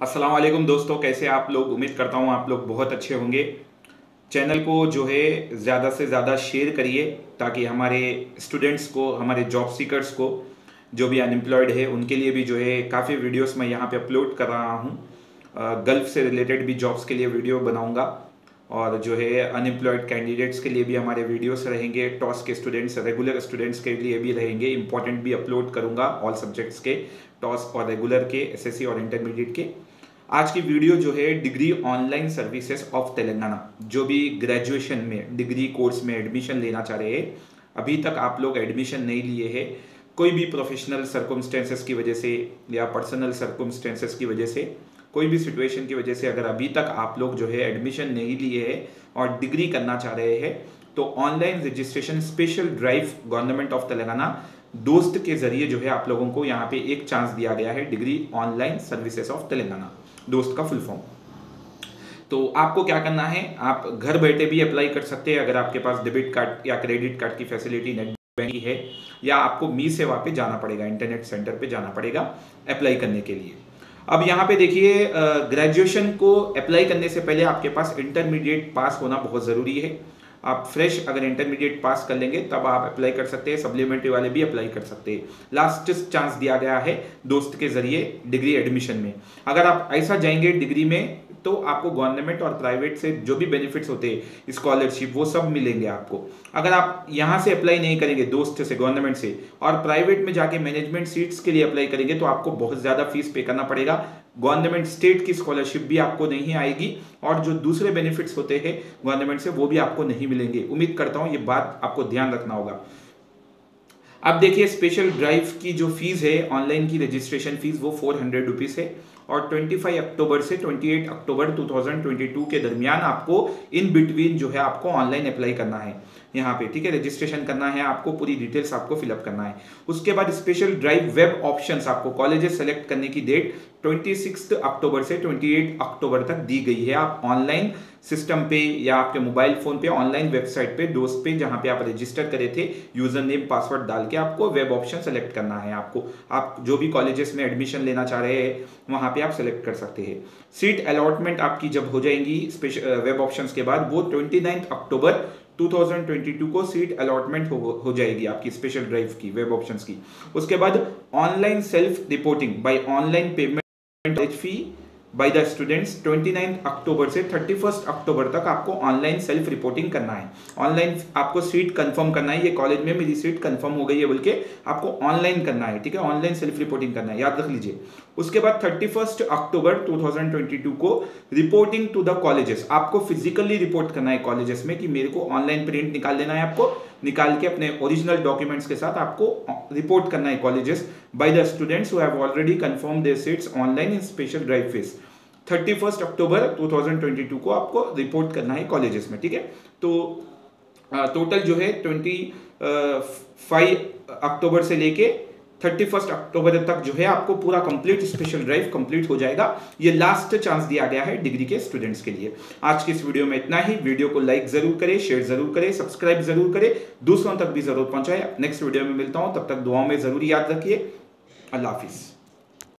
अस्सलाम वालेकुम दोस्तों, कैसे आप लोग? उम्मीद करता हूँ आप लोग बहुत अच्छे होंगे। चैनल को जो है, ज़्यादा से ज़्यादा शेयर करिए, ताकि हमारे स्टूडेंट्स को, हमारे जॉब सीकर्स को, जो भी अनएम्प्लॉयड है, उनके लिए भी जो है, काफ़ी वीडियोस मैं यहाँ पे अपलोड कर रहा हूँ। गल्फ़ से रिलेटेड भी जॉब्स के लिए वीडियो बनाऊँगा, और जो है, अनएम्प्लॉयड कैंडिडेट्स के लिए भी हमारे वीडियोस रहेंगे, टॉस के स्टूडेंट्स, रेगुलर स्टूडेंट्स के लिए भी रहेंगे, इंपॉर्टेंट भी अपलोड करूँगा, ऑल सब्जेक्ट्स के, टॉस और रेगुलर के, एसएससी और इंटरमीडिएट के। आज की वीडियो जो है degree online services of Telangana, जो भी ग्रेजुएशन में, डिग्री कोर्स में एडमिशन लेना चाह रहे हैं, अभी तक आप लोग एडमिशन नहीं लिए हैं, कोई भी प्रोफेशनल सर्कमस्टेंसेस की वजह से या पर्सनल सर्कमस्टेंसेस की वजह से, कोई भी सिचुएशन की वजह से अगर अभी तक आप लोग जो है एडमिशन नहीं लिए है और डिग्री करना चाह रहे हैं तो online registration special drive government of Telangana DOST के ज़रिए जो है आप लोगों को यहाँ पे एक चांस दिया गया है degree online services of Telangana. DOST का फुल फॉर्म तो आपको क्या करना है? आप घर बैठे भी अप्लाई कर सकते हैं अगर आपके पास डेबिट कार्ड या क्रेडिट कार्ड की फैसिलिटी नेट बैंकिंग है, या आपको मी सेवा पे जाना पड़ेगा इंटरनेट सेंटर पे जाना पड़ेगा अप्लाई करने के लिए. अब यहाँ पे देखिए ग्रेजुएशन को अप्लाई करने से पहले आपके पास इंटरमीडिएट पास होना बहुत ज़रूरी है। आप फ्रेश अगर इंटरमीडिएट पास कर लेंगे, तब आप अप्लाई कर सकते हैं सप्लीमेंट्री वाले भी अप्लाई कर सकते हैं। लास्ट चांस दिया गया है दोस्त के ज़रिए डिग्री एडमिशन में। अगर आप ऐसा जाएँगे डिग्री में तो आपको गवर्नमेंट और प्राइवेट से जो भी बेनिफिट्स होते हैं स्कॉलरशिप वो सब मिलेंगे आपको। अगर आप यहाँ से अप्लाई नहीं करेंगे दोस्त से गवर्नमेंट से, और प्राइवेट में जाके मैनेजमेंट सीट्स के लिए अप्लाई करेंगे तो आपको बहुत ज़्यादा फ़ीस पे करना पड़ेगा। गवर्नमेंट स्टेट की स्कॉलरशिप भी आपको नहीं आएगी, और जो दूसरे बेनिफिट्स होते हैं गवर्नमेंट से वो भी आपको नहीं उम्मीद करता हूँ ये बात आपको ध्यान रखना होगा। अब देखिए स्पेशल ड्राइव की जो फ़ीस है ऑनलाइन की रजिस्ट्रेशन फ़ीस वो फोर हंड्रेड रुपीज़ है और 25 अक्टूबर से 28 अक्टूबर 2022 के दरमियान आपको इन बिटवीन जो है, आपको ऑनलाइन अप्लाई करना है, यहाँ पे, ठीक है? रजिस्ट्रेशन करना है, आपको पूरी डिटेल्स आपको फिलअप करना है। उसके बाद स्पेशल ड्राइव वेब ऑप्शंस आपको कॉलेजेस सेलेक्ट करने की डेट 26 अक्टूबर से 28 अक्टूबर तक दी गई है। आप ऑनलाइन सिस्टम पे या आपके मोबाइल फ़ोन पे ऑनलाइन वेबसाइट पे, दोस्त पे, जहाँ पे आप रजिस्टर करे थे यूज़र नेम पासवर्ड डाल के आपको वेब ऑप्शन सेलेक्ट करना है आपको आप जो भी कॉलेजेस में एडमिशन लेना चाह रहे हैं वहाँ पे आप सेलेक्ट कर सकते हैं। सीट अलॉटमेंट आपकी जब हो जाएँगी वेब ऑप्शंस के बाद वो ट्वेंटी अक्टूबर 2022 को सीट अलॉटमेंट हो, हो जाएगी आपकी स्पेशल ड्राइव की वेब ऑप्शंस की। उसके बाद online self reporting by online payment fee by the students 29 October से 31 अक्टूबर तक आपको ऑनलाइन सेल्फ रिपोर्टिंग करना है। ऑनलाइन आपको सीट कंफर्म करना है। ये कॉलेज में मेरी सीट कंफर्म हो गई है बोल के आपको ऑनलाइन करना है, ठीक है? ऑनलाइन सेल्फ रिपोर्टिंग करना है। याद रख लीजिए। उसके बाद 31 अक्टूबर 2022 को रिपोर्टिंग टू द कॉलेजेस आपको फिजिकली रिपोर्ट करना है कॉलेजेस में कि मेरे को ऑनलाइन प्रिंट निकाल देना है आपको। निकाल के अपने ओरिजिनल डॉक्यूमेंट्स के साथ आपको रिपोर्ट करना है colleges by the students who have already confirm their seats online in special drive phase thirty October 2022 को आपको रिपोर्ट करना है कॉलेजेस में, ठीक है? तो टोटल जो है ट्वेंटी फाइव अक्टूबर से लेके थर्टी फ़र्स्ट अक्टूबर तक जो है आपको पूरा कंप्लीट स्पेशल ड्राइव कंप्लीट हो जाएगा। ये लास्ट चांस दिया गया है डिग्री के स्टूडेंट्स के लिए। आज की इस वीडियो में इतना ही। वीडियो को लाइक ज़रूर करें शेयर ज़रूर करें सब्सक्राइब ज़रूर करें। दूसरों तक भी ज़रूर पहुँचाए। नेक्स्ट वीडियो में मिलता हूँ। तब तक दुआओं में ज़रूर याद रखिए। अल्लाह हाफिज़।